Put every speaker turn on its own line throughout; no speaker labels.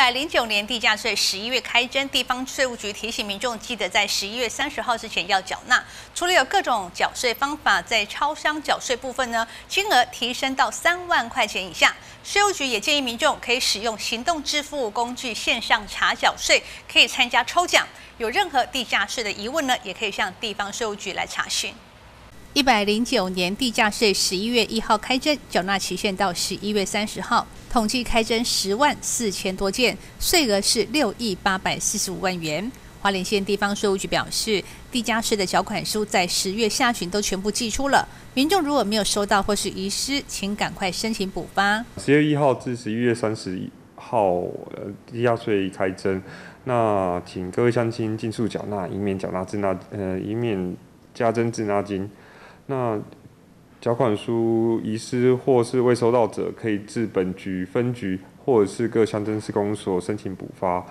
百零九年地价税十一月开征，地方税务局提醒民众，记得在十一月三十号之前要缴纳。除了有各种缴税方法，在超商缴税部分呢，金额提升到三万块钱以下，税务局也建议民众可以使用行动支付工具线上查缴税，可以参加抽奖。有任何地价税的疑问呢，也可以向地方税务局来查询。一百零九年地价税十一月一号开征，缴纳期限到十一月三十号。统计开征十万四千多件，税额是六亿八百四十五万元。花莲县地方税务局表示，地价税的缴款书在十月下旬都全部寄出了。民众如果没有收到或是遗失，请赶快申请补发。
十月一号至十一月三十一号，呃，地价税开征，那请各位乡亲尽速缴纳，以免缴纳滞纳，呃，以免加征滞纳金。那缴款书遗失或是未收到者，可以至本局分局或者是各乡镇市公所申请补发。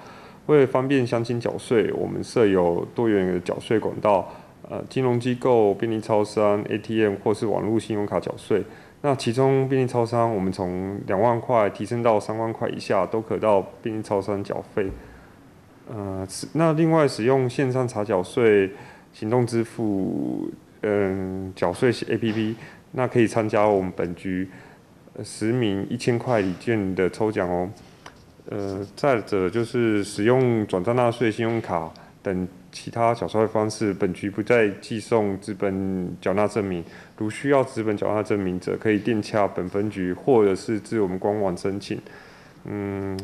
为了方便乡亲缴税，我们设有多元的缴税管道，呃，金融机构、便利超商、ATM 或是网络信用卡缴税。那其中便利超商，我们从两万块提升到三万块以下，都可到便利超商缴费。呃，那另外使用线上查缴税、行动支付。嗯，缴税 A P P，那可以参加我们本局十名一千块礼券的抽奖哦。呃，再者就是使用转账纳税、信用卡等其他缴税方式，本局不再寄送资本缴纳证明。如需要资本缴纳证明者，可以电洽本分局，或者是至我们官网申请。嗯，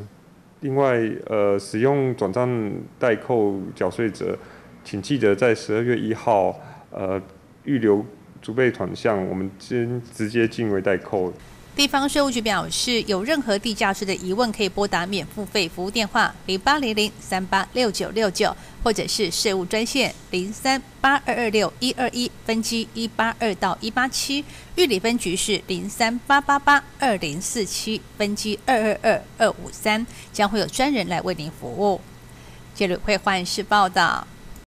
另外，呃，使用转账代扣缴税者，请记得在十二月一号，呃。预留储备款项，我们先直接进为代扣。
地方税务局表示，有任何地价税的疑问，可以拨打免付费服务电话零八零零三八六九六九，或者是税务专线零三八二二六一二一分机一八二到一八七，玉里分局是零三八八八二零四七分机二二二二五三，将会有专人来为您服务。接着会换市报道。